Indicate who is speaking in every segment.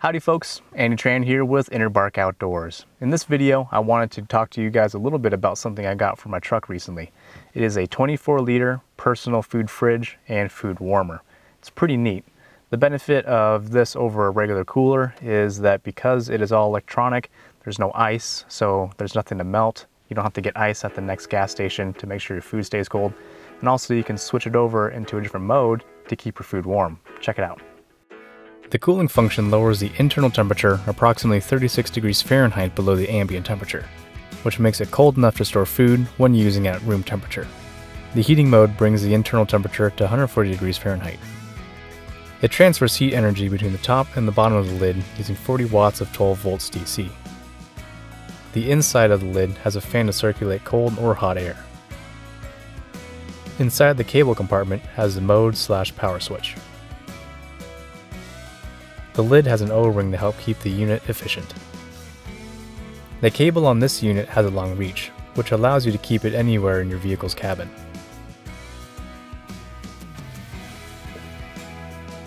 Speaker 1: Howdy folks, Andy Tran here with InnerBark Outdoors. In this video, I wanted to talk to you guys a little bit about something I got for my truck recently. It is a 24 liter personal food fridge and food warmer. It's pretty neat. The benefit of this over a regular cooler is that because it is all electronic, there's no ice, so there's nothing to melt. You don't have to get ice at the next gas station to make sure your food stays cold. And also you can switch it over into a different mode to keep your food warm. Check it out. The cooling function lowers the internal temperature approximately 36 degrees Fahrenheit below the ambient temperature, which makes it cold enough to store food when using at room temperature. The heating mode brings the internal temperature to 140 degrees Fahrenheit. It transfers heat energy between the top and the bottom of the lid using 40 watts of 12 volts DC. The inside of the lid has a fan to circulate cold or hot air. Inside the cable compartment has the mode slash power switch. The lid has an O-ring to help keep the unit efficient. The cable on this unit has a long reach, which allows you to keep it anywhere in your vehicle's cabin.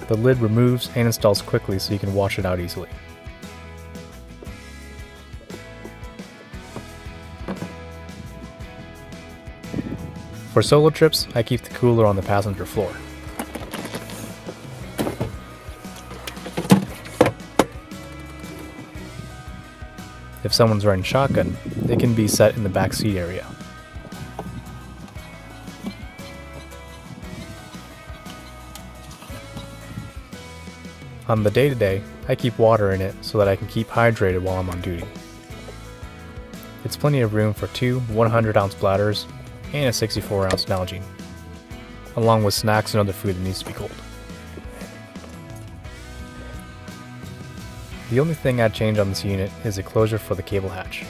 Speaker 1: The lid removes and installs quickly so you can wash it out easily. For solo trips, I keep the cooler on the passenger floor. If someone's riding shotgun, they can be set in the backseat area. On the day-to-day, -day, I keep water in it so that I can keep hydrated while I'm on duty. It's plenty of room for two 100 ounce bladders and a 64 ounce Nalgene, along with snacks and other food that needs to be cold. The only thing I'd change on this unit is the closure for the cable hatch.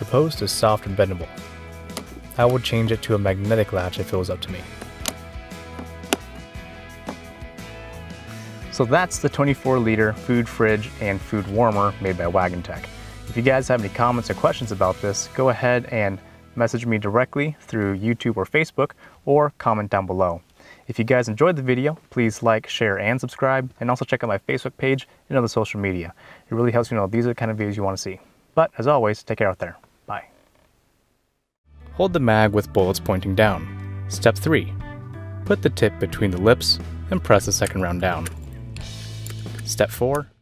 Speaker 1: The post is soft and bendable. I would change it to a magnetic latch if it was up to me. So that's the 24 liter food fridge and food warmer made by Wagan Tech. If you guys have any comments or questions about this, go ahead and message me directly through YouTube or Facebook or comment down below. If you guys enjoyed the video, please like, share, and subscribe, and also check out my Facebook page and other social media. It really helps me know these are the kind of videos you want to see. But as always, take care out there. Bye. Hold the mag with bullets pointing down. Step 3. Put the tip between the lips and press the second round down. Step 4.